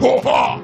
哈哈